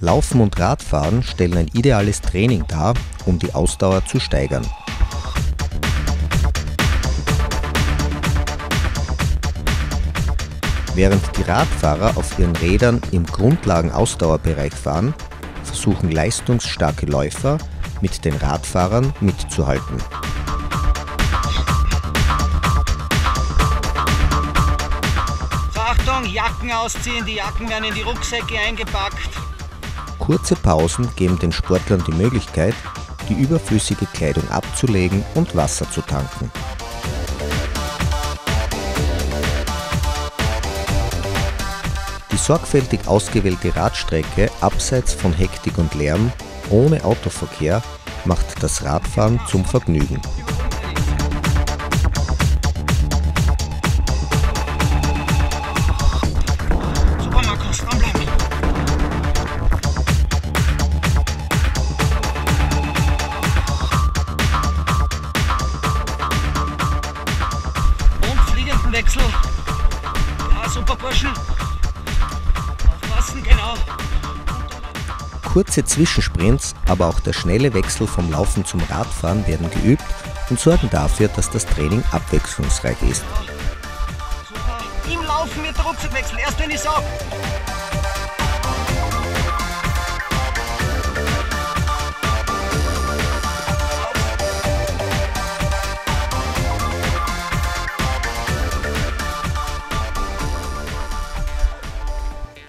Laufen und Radfahren stellen ein ideales Training dar, um die Ausdauer zu steigern. Während die Radfahrer auf ihren Rädern im Grundlagen-Ausdauerbereich fahren, versuchen leistungsstarke Läufer mit den Radfahrern mitzuhalten. Achtung, Jacken ausziehen, die Jacken werden in die Rucksäcke eingepackt. Kurze Pausen geben den Sportlern die Möglichkeit, die überflüssige Kleidung abzulegen und Wasser zu tanken. Die sorgfältig ausgewählte Radstrecke abseits von Hektik und Lärm, ohne Autoverkehr, macht das Radfahren zum Vergnügen. Super, Burschen. Aufpassen, genau. Kurze Zwischensprints, aber auch der schnelle Wechsel vom Laufen zum Radfahren werden geübt und sorgen dafür, dass das Training abwechslungsreich ist. Super. Im Laufen wird der Rucksack wechseln, erst wenn ich sag.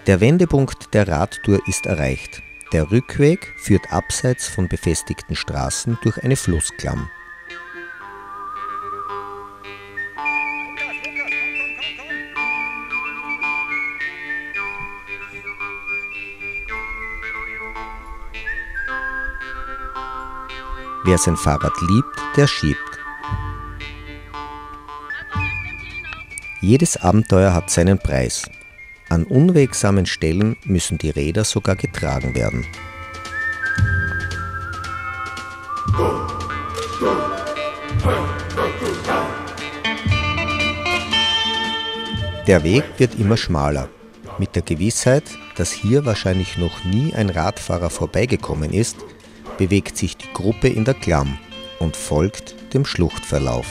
Der Wendepunkt der Radtour ist erreicht. Der Rückweg führt abseits von befestigten Straßen durch eine Flussklamm. Wer sein Fahrrad liebt, der schiebt. Jedes Abenteuer hat seinen Preis. An unwegsamen Stellen müssen die Räder sogar getragen werden. Der Weg wird immer schmaler. Mit der Gewissheit, dass hier wahrscheinlich noch nie ein Radfahrer vorbeigekommen ist, bewegt sich die Gruppe in der Klamm und folgt dem Schluchtverlauf.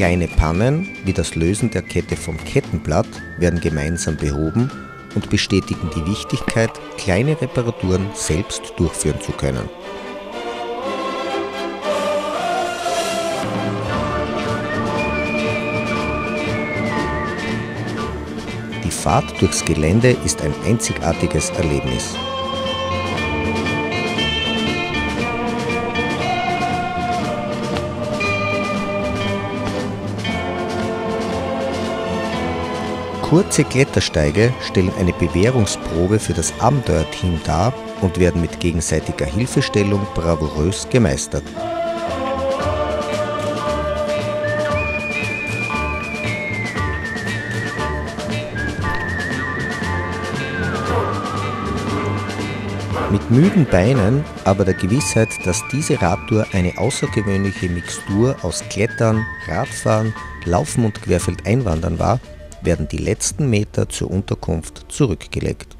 Kleine Pannen, wie das Lösen der Kette vom Kettenblatt, werden gemeinsam behoben und bestätigen die Wichtigkeit, kleine Reparaturen selbst durchführen zu können. Die Fahrt durchs Gelände ist ein einzigartiges Erlebnis. Kurze Klettersteige stellen eine Bewährungsprobe für das Abenteuerteam dar und werden mit gegenseitiger Hilfestellung bravourös gemeistert. Mit müden Beinen, aber der Gewissheit, dass diese Radtour eine außergewöhnliche Mixtur aus Klettern, Radfahren, Laufen und Querfeldeinwandern war, werden die letzten Meter zur Unterkunft zurückgelegt.